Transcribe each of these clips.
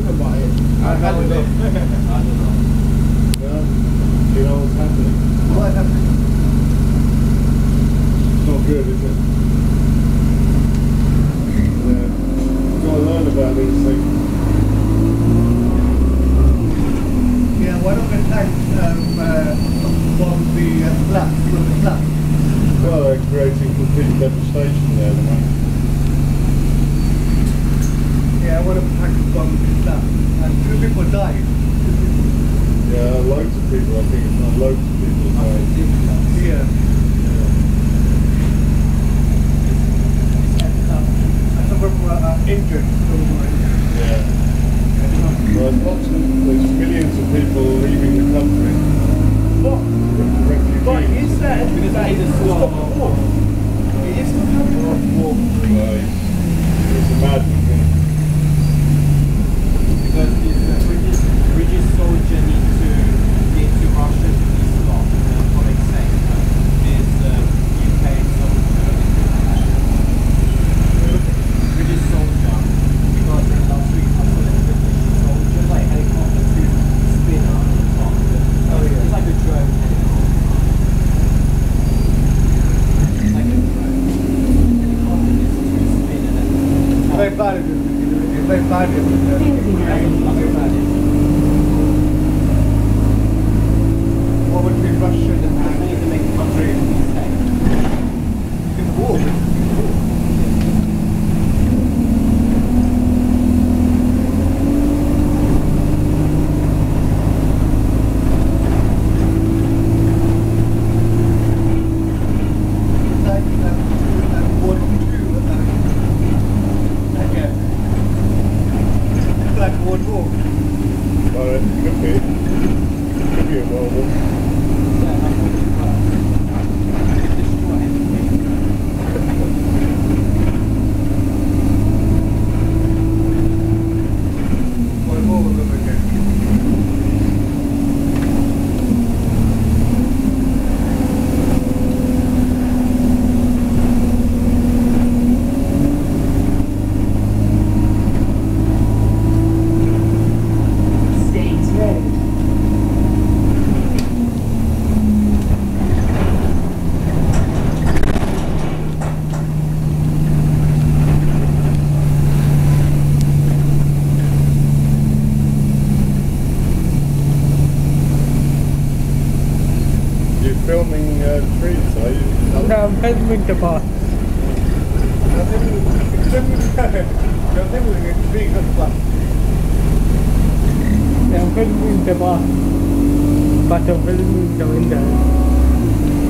what? Stop talking about it. I, I don't know. I don't know. No? Do you know what's happening? What happened? It's not good, is it? Yeah. You've got to learn about these things. Yeah, why don't we attack um, uh, from the uh, flat, from the flat? Well, they're creating complete devastation there the moment. Yeah, I want to from the flat. And two people died. Yeah, loads of people, I think it's not loads of people died. that's- Yeah. And some people are uh, injured. Yeah. Well, there's lots of, there's millions of people leaving the country. But, Refugees. but he said Because that he it's just stop saw- the war. It is not happening. Well, it's a madman thing. Because this uh, British, British soldier need to get to Russia to stop uh, for example, this uh, UK soldier British soldier because uh, last week I saw that British soldier like helicopter to spinner on top. Oh, yeah. It's like a drone helicopter. Like a drone. Helicopter is to spin and then Very bad. it is. It's very bad. it é um filme de बाद É um filme muito bom. é um filme muito lindo.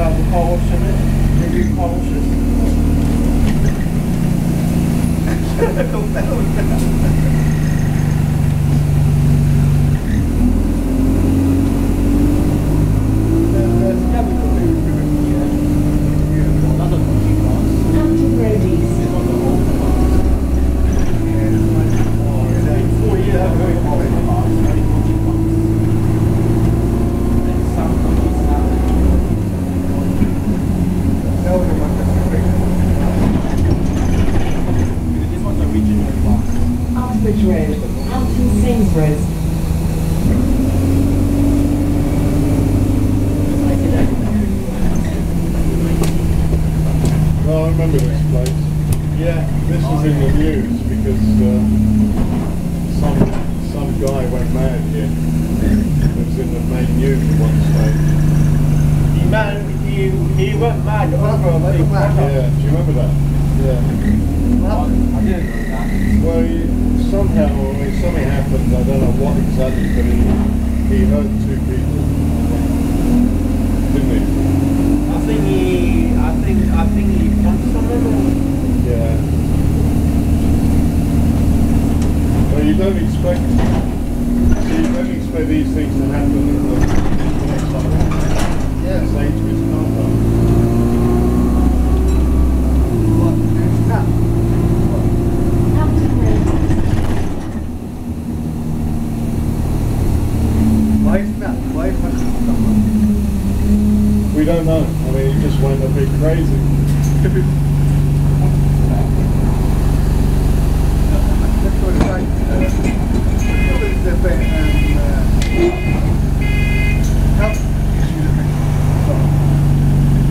uh, polish it. ne büyük kavuşuz. Remember this place. Yeah, this was in the news because uh, some some guy went mad here. It was in the main news at one stage. He man, he he went mad over a big Yeah, do you remember that? Yeah. I didn't know that. Well, he, somehow, I mean, something happened. I don't know what exactly, but he he hurt two people, didn't he? I think he, I think, I think he punched someone. Or, Yeah. Well, you don't expect you these things happen in the next time. Yeah, Sainsbury's car park. Hampton Road East. We don't know. I mean, it just went a bit crazy.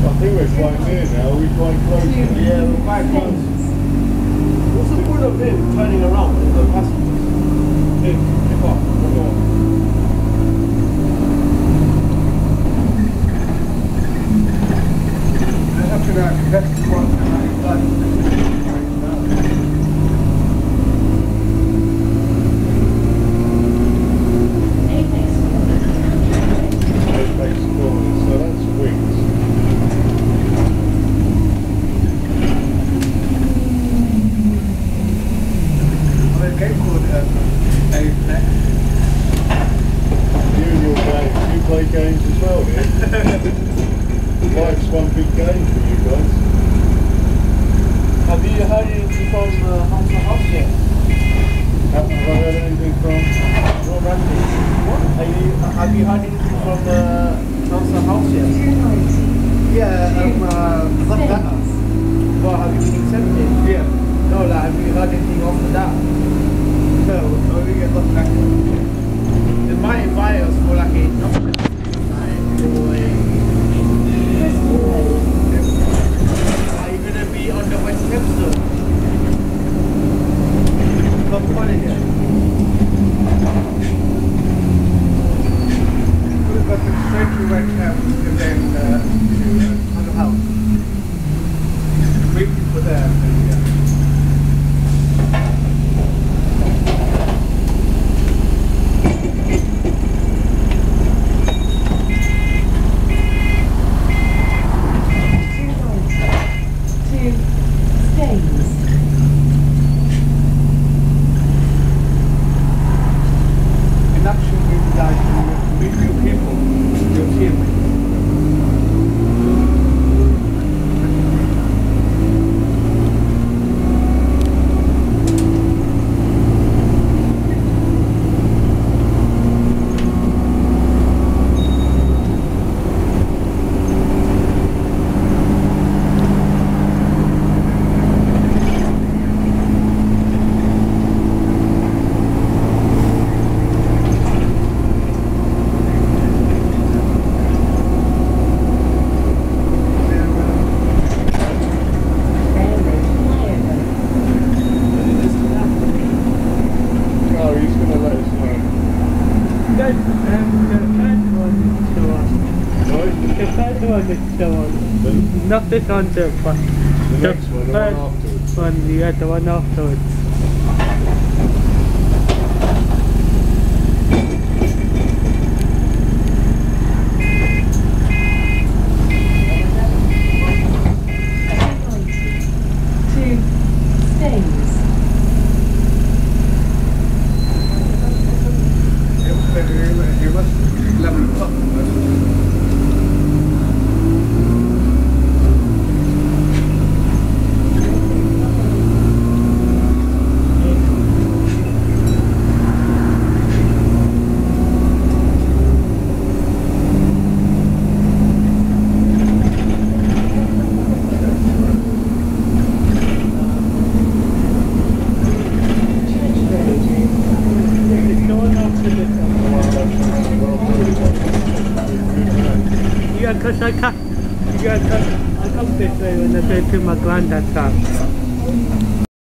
I think we're quite near now. We're quite close. now. yeah, we're quite close. What's the point of him turning around in the passengers? Him, him up, come on. Apex Road, Apex Corner. So that's Wings. You and your games. You play games as well, do you? Life's one big game for you guys. Have you heard anything from uh, House of House yet? Have, have I heard anything from? No, Randy. What? Have you, have you heard anything from the House of House yet? Yeah, um, uh, look that. Well, have you been accepted? Yeah. No, like, have you heard anything after that? No, so we get looked back. They might invite us for like a induction night or a. Bristol Road. Are you gonna be on the West Hempstead? Come college? We've got them straight to Red Camp and then uh, to uh, Hunter House. Waiting for them. and, yeah. To Staines. Induction means that you meet new people, your team. Fair Road Flyover. Oh, he's going to let us know. That, um, the third one is the one. Sorry? The third one is the one. The, Not this one, the the next one, the one afterwards. one, yeah, the one afterwards. To Staines. because I can't, you